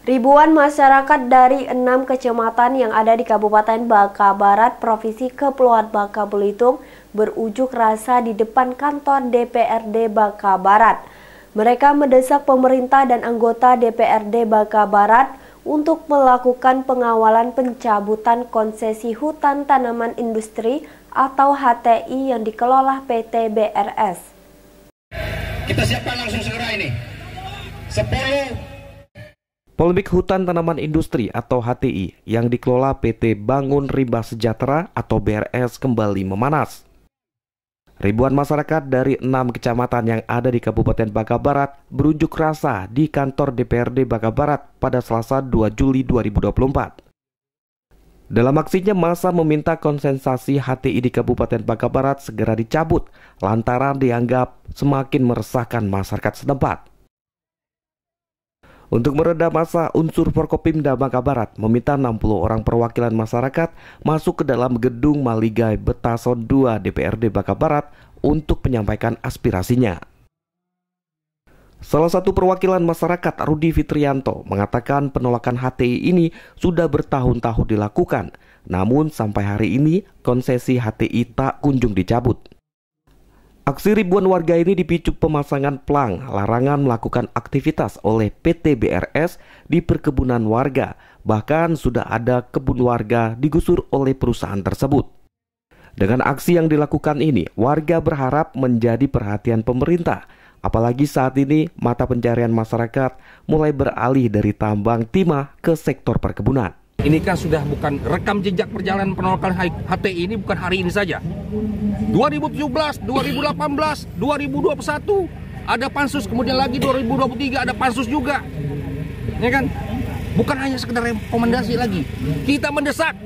Ribuan masyarakat dari enam kecamatan yang ada di Kabupaten Bangka Barat, Provinsi Kepulauan Bangka Belitung, berujuk rasa di depan kantor DPRD Bangka Barat. Mereka mendesak pemerintah dan anggota DPRD Bangka Barat untuk melakukan pengawalan pencabutan konsesi hutan tanaman industri atau HTI yang dikelola PT BRS. Kita siapkan langsung segera ini. 10 Polemik hutan tanaman industri atau HTI yang dikelola PT Bangun Rimba Sejahtera atau BRS kembali memanas. Ribuan masyarakat dari enam kecamatan yang ada di Kabupaten Bangka Barat berunjuk rasa di kantor DPRD Bangka Barat pada Selasa 2 Juli 2024. Dalam aksinya, masa meminta konsensasi HTI di Kabupaten Bangka Barat segera dicabut lantaran dianggap semakin meresahkan masyarakat setempat. Untuk meredam masa, unsur Forkopimda Bangka Barat meminta 60 orang perwakilan masyarakat masuk ke dalam gedung Maligai Betason 2 DPRD Bangka Barat untuk menyampaikan aspirasinya. Salah satu perwakilan masyarakat Rudi Fitrianto mengatakan penolakan HTI ini sudah bertahun-tahun dilakukan, namun sampai hari ini konsesi HTI tak kunjung dicabut. Aksi ribuan warga ini dipicu pemasangan plang larangan melakukan aktivitas oleh PT BRS di perkebunan warga. Bahkan sudah ada kebun warga digusur oleh perusahaan tersebut. Dengan aksi yang dilakukan ini, warga berharap menjadi perhatian pemerintah. Apalagi saat ini mata pencarian masyarakat mulai beralih dari tambang timah ke sektor perkebunan. Ini kan sudah bukan rekam jejak perjalanan penolakan HTI ini bukan hari ini saja. 2017, 2018, 2021 ada pansus, kemudian lagi 2023 ada pansus juga. Ya kan? Bukan hanya sekedar rekomendasi lagi. Kita mendesak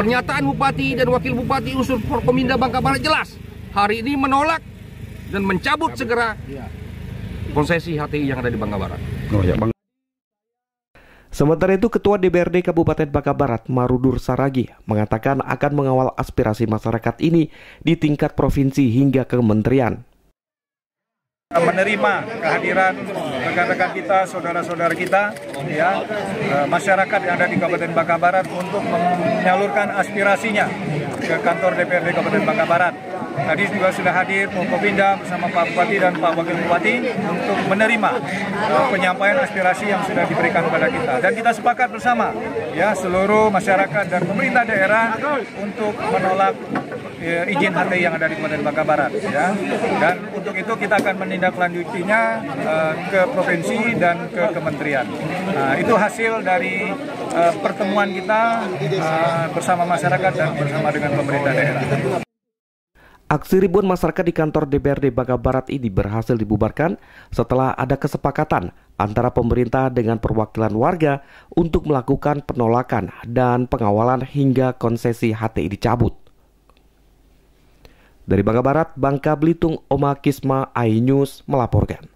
pernyataan bupati dan wakil bupati unsur Forkominda Bangka Barat jelas. Hari ini menolak dan mencabut segera konsesi HTI yang ada di Bangka Barat. Oh ya, Bang. Sementara itu, Ketua DPRD Kabupaten Bangka Barat, Marudur Saragi, mengatakan akan mengawal aspirasi masyarakat ini di tingkat provinsi hingga kementerian. Menerima kehadiran rekan-rekan kita, saudara-saudara kita, ya, eh, masyarakat yang ada di Kabupaten Bangka Barat untuk menyalurkan aspirasinya ke kantor DPRD Kabupaten Bangka Barat. Tadi juga sudah hadir Forkopimda bersama Pak Bupati dan Pak Wakil Bupati untuk menerima uh, penyampaian aspirasi yang sudah diberikan kepada kita. Dan kita sepakat bersama ya seluruh masyarakat dan pemerintah daerah untuk menolak uh, izin HTI yang ada di Kabupaten Bangka Barat ya. Dan untuk itu kita akan menindaklanjutinya uh, ke provinsi dan ke kementerian. Nah, itu hasil dari uh, pertemuan kita uh, bersama masyarakat dan bersama dengan pemerintah daerah. Aksi ribuan masyarakat di kantor DPRD Bangka Barat ini berhasil dibubarkan setelah ada kesepakatan antara pemerintah dengan perwakilan warga untuk melakukan penolakan dan pengawalan hingga konsesi HTI dicabut. Dari Bangka Barat, Bangka Belitung, Oma Kisma, iNews melaporkan.